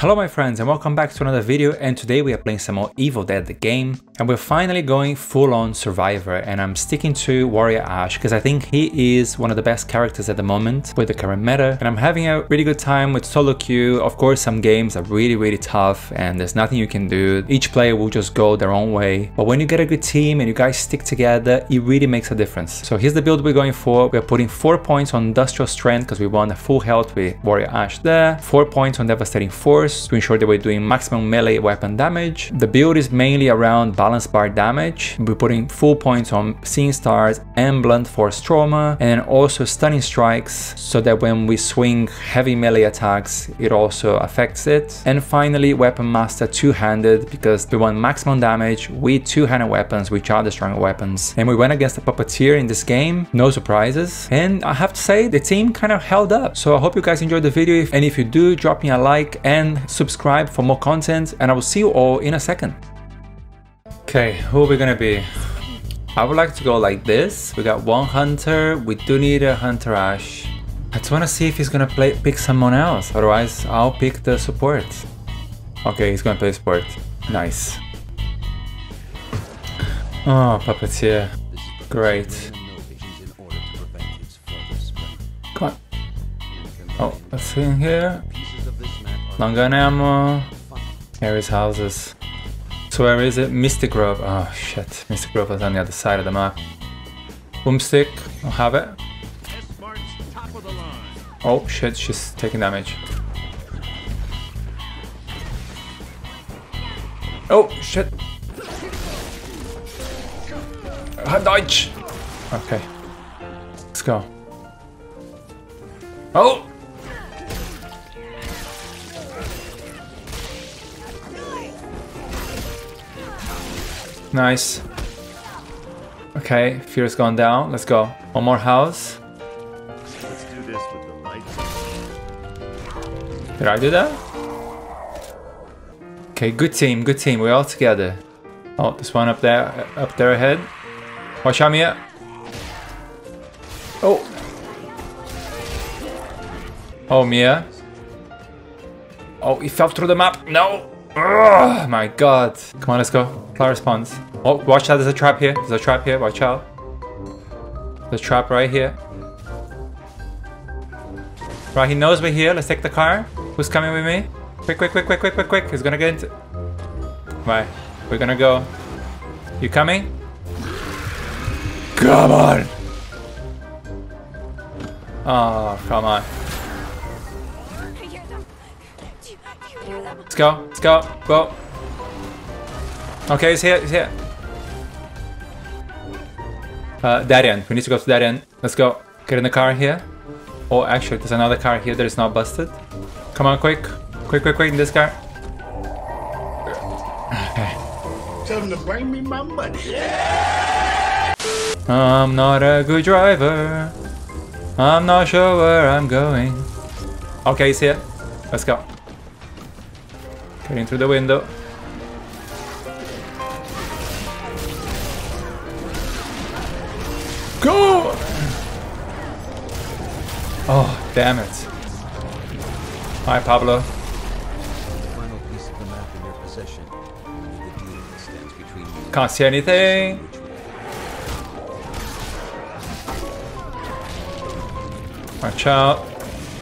Hello my friends and welcome back to another video and today we are playing some more Evil Dead the game and we're finally going full on survivor and I'm sticking to Warrior Ash because I think he is one of the best characters at the moment with the current meta and I'm having a really good time with solo queue. Of course some games are really really tough and there's nothing you can do. Each player will just go their own way but when you get a good team and you guys stick together it really makes a difference. So here's the build we're going for. We're putting 4 points on Industrial Strength because we want a full health with Warrior Ash there. 4 points on Devastating Force to ensure that we're doing maximum melee weapon damage. The build is mainly around balance bar damage. We're putting full points on Seeing Stars and Blunt Force Trauma and also Stunning Strikes so that when we swing heavy melee attacks it also affects it. And finally Weapon Master two-handed because we want maximum damage with two-handed weapons which are the stronger weapons. And we went against the Puppeteer in this game, no surprises. And I have to say the team kind of held up. So I hope you guys enjoyed the video and if you do drop me a like and subscribe for more content, and I will see you all in a second. Okay, who are we gonna be? I would like to go like this. We got one hunter. We do need a hunter ash. I just want to see if he's gonna play pick someone else. Otherwise, I'll pick the support. Okay, he's gonna play support. Nice. Oh, puppeteer. Great. Come on. Oh, see in here. Long gun ammo. Houses. So where is it? Mystic Grove. Oh shit. Mystic Grove is on the other side of the map. Boomstick. I'll have it. Oh shit, she's taking damage. Oh shit. Dodge! Okay. Let's go. Oh! Nice. Okay, fear's gone down. Let's go. One more house. Let's do this with the lights. Did I do that? Okay, good team, good team. We're all together. Oh, there's one up there, up there ahead. Watch out, Mia. Oh. Oh, Mia. Oh, he fell through the map. No. Oh my god. Come on, let's go. Clara spawns. Oh, watch out. There's a trap here. There's a trap here. Watch out. There's a trap right here. Right, he knows we're here. Let's take the car. Who's coming with me? Quick, quick, quick, quick, quick, quick, quick. He's gonna get into... Right. We're gonna go. You coming? Come on! Oh, come on. Go. Let's go. Go. Okay, he's here. He's here. Uh, that end. We need to go to that end. Let's go. Get in the car here. Oh, actually, there's another car here that is not busted. Come on, quick. Quick, quick, quick, in this car. Okay. Tell him to bring me my money. Yeah! I'm not a good driver. I'm not sure where I'm going. Okay, he's here. Let's go. Getting through the window. Go! Oh, damn it. Hi, Pablo. final piece of the map in your possession. The deal that stands between you Can't see anything. Watch out.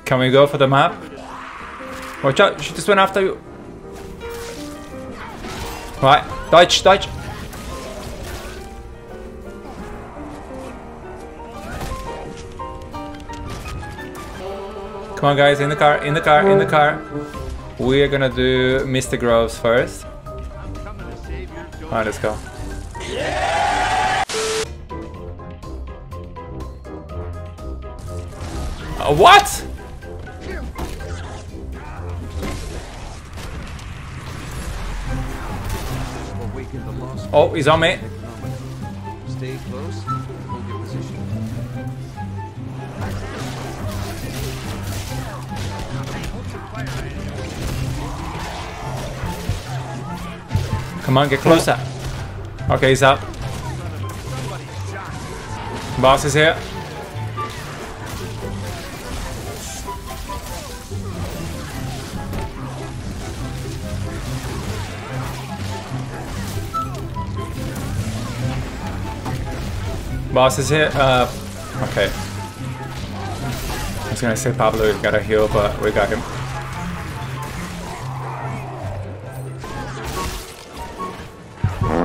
Can we go for the map? Watch out, she just went after you. Right, dodge, dodge. Come on guys, in the car, in the car, in the car. We're gonna do Mystic Groves first. Alright, let's go. Uh, what? Oh, he's on me. Stay close. Hold your position. Come on, get closer. Okay, he's up. Boss is here. Boss is here. Uh, okay. I was gonna say Pablo got a heal, but we got him.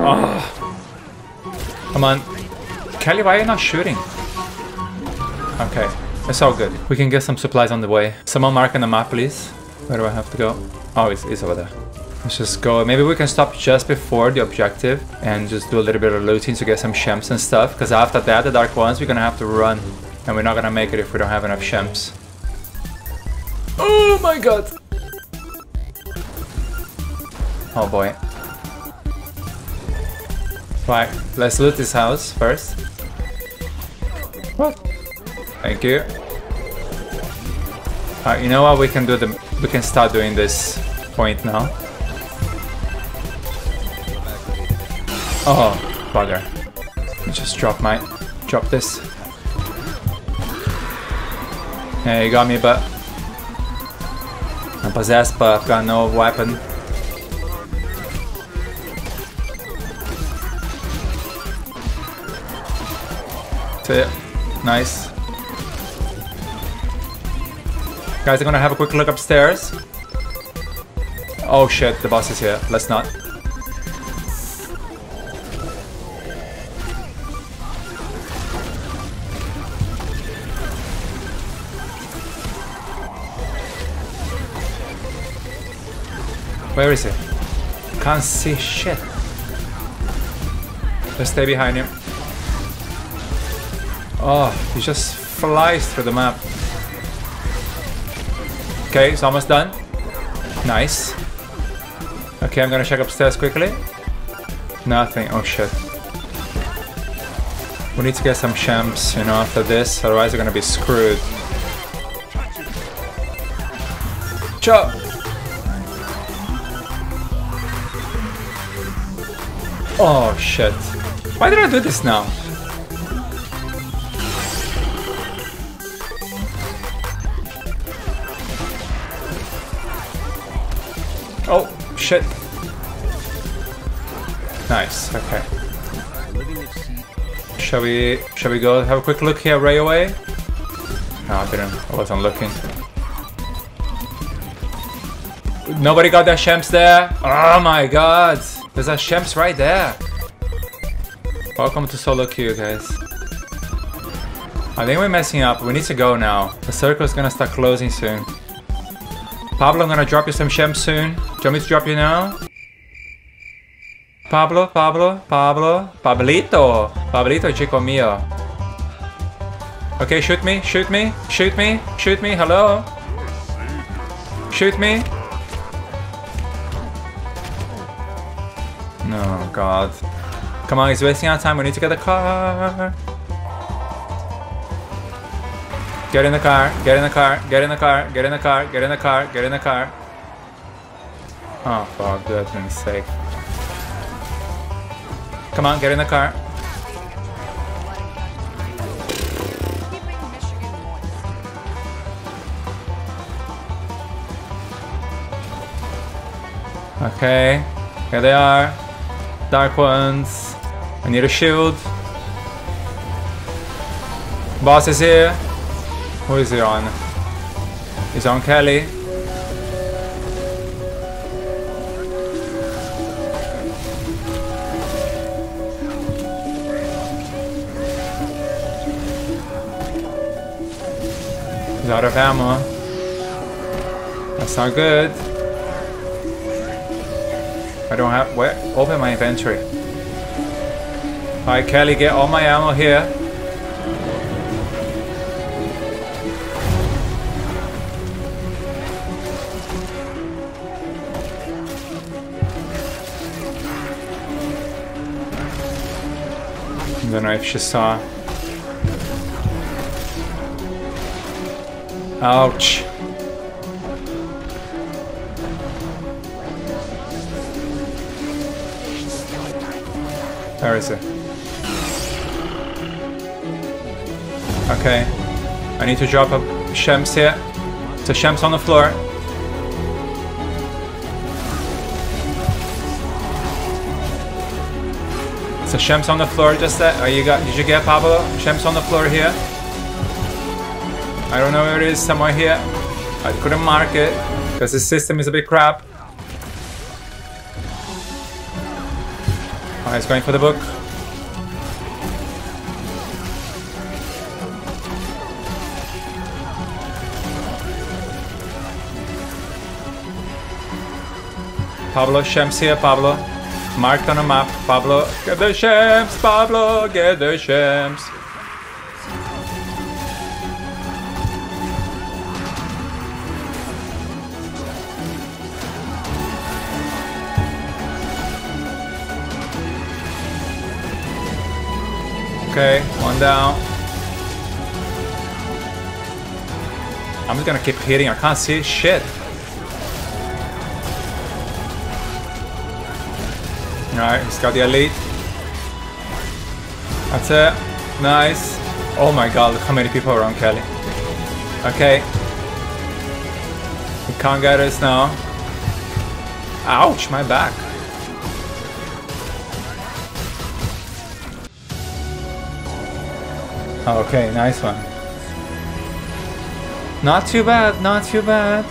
Oh. Come on. Kelly, why are you not shooting? Okay, it's all good. We can get some supplies on the way. Someone mark on the map, please. Where do I have to go? Oh, it's, it's over there. Let's just go. Maybe we can stop just before the objective and just do a little bit of looting to get some shemps and stuff. Because after that, the Dark Ones, we're gonna have to run. And we're not gonna make it if we don't have enough shemps. Oh my god! Oh boy. Right, let's loot this house first. What? Thank you. Alright, you know what? We can do the. We can start doing this point now. Oh, bugger. Just drop my. Drop this. Yeah, you got me, but. I'm possessed, but I've got no weapon. That's it. Nice. Guys, I'm gonna have a quick look upstairs. Oh shit, the boss is here. Let's not. Where is he? Can't see shit. Let's stay behind him. Oh, he just flies through the map. Okay, it's almost done. Nice. Okay, I'm gonna check upstairs quickly. Nothing. Oh shit. We need to get some champs, you know, after this, otherwise we're gonna be screwed. Chop! Oh shit. Why did I do this now? Oh, shit. Nice, okay. Shall we shall we go have a quick look here right away? No, I didn't. I wasn't looking. Nobody got their Shemps there? Oh my god! There's a Shemps right there! Welcome to solo queue, guys. I think we're messing up. We need to go now. The circle is gonna start closing soon. Pablo, I'm gonna drop you some Shemps soon. Do you want me to drop you now? Pablo, Pablo, Pablo, Pablito, Pablito, chico mio. Okay, shoot me, shoot me, shoot me, shoot me, hello? Shoot me. No, God. Come on, he's wasting our time, we need to get the car. Get in the car, get in the car, get in the car, get in the car, get in the car, get in the car. Oh, for goodness sake. Come on, get in the car. Okay, here they are. Dark ones. I need a shield. Boss is here. Who is he on? He's on Kelly. He's out of ammo. That's not good. I don't have where open my inventory. Alright Kelly, get all my ammo here. I don't know if she saw. Ouch. Where is it? Okay. I need to drop a Shemps here. So Shemps on the floor. So Shemp's on the floor just that. Oh, you got? Did you get Pablo? Shemp's on the floor here. I don't know where it is. Somewhere here. I couldn't mark it because the system is a bit crap. Oh, he's going for the book. Pablo Shemp's here, Pablo. Marked on a map. Pablo, get the Shemps, Pablo, get the Shemps. Okay, one down. I'm just gonna keep hitting. I can't see shit. Alright, he's got the elite. That's it. Nice. Oh my god, look how many people are on Kelly. Okay. He can't get us now. Ouch, my back. Okay, nice one. Not too bad, not too bad.